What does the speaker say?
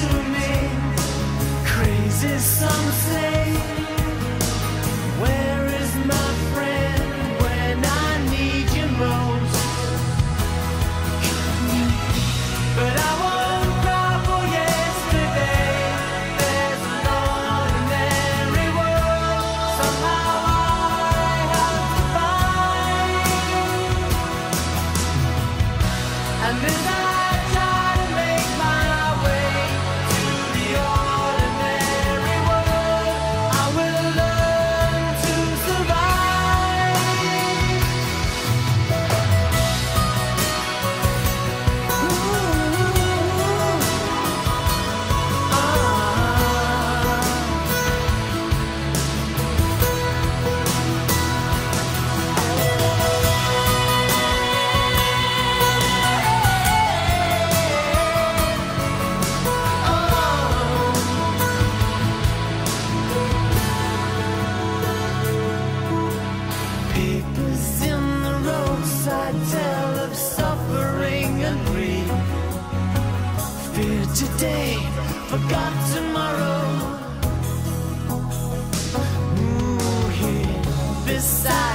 to today, forgot tomorrow. Ooh, here, beside.